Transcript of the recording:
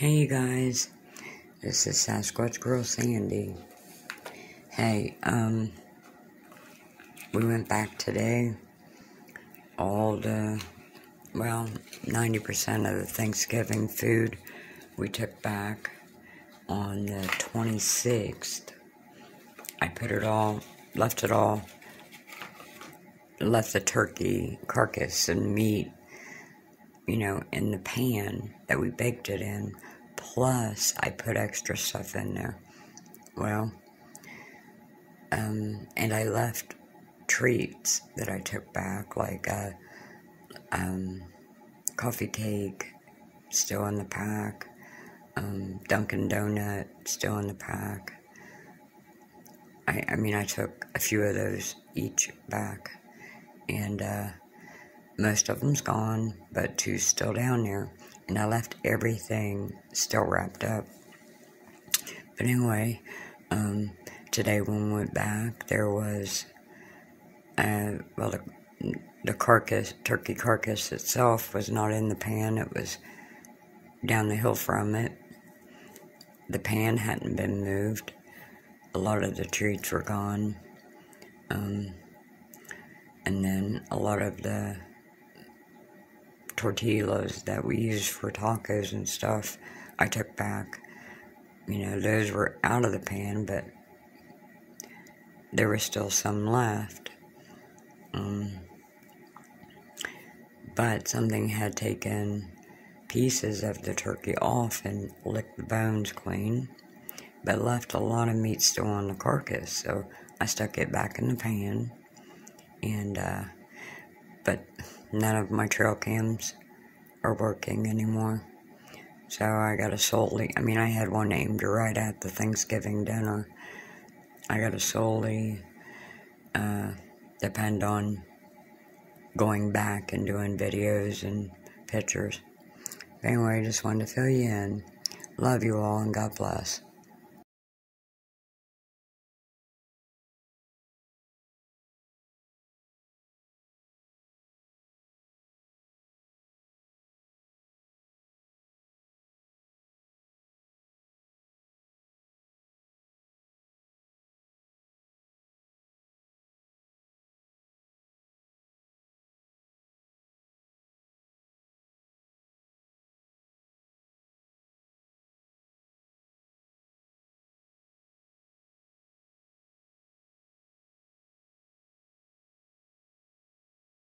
Hey you guys, this is Sasquatch Girl Sandy. Hey, um, we went back today. All the, well, 90% of the Thanksgiving food we took back on the 26th. I put it all, left it all, left the turkey carcass and meat you know, in the pan that we baked it in. Plus, I put extra stuff in there. Well, um, and I left treats that I took back, like a um, coffee cake, still in the pack, um, Dunkin' Donut, still in the pack. I, I mean, I took a few of those each back, and uh, most of them's gone, but two's still down there. And I left everything still wrapped up. But anyway, um, today when we went back, there was, uh, well, the, the carcass, turkey carcass itself was not in the pan. It was down the hill from it. The pan hadn't been moved. A lot of the treats were gone. Um, and then a lot of the tortillas that we use for tacos and stuff, I took back. You know, those were out of the pan, but there was still some left. Um, but something had taken pieces of the turkey off and licked the bones clean, but left a lot of meat still on the carcass. So I stuck it back in the pan, and uh, but none of my trail cams are working anymore. So I got to solely, I mean, I had one aimed right at the Thanksgiving dinner. I got to solely uh, depend on going back and doing videos and pictures. Anyway, I just wanted to fill you in. Love you all and God bless.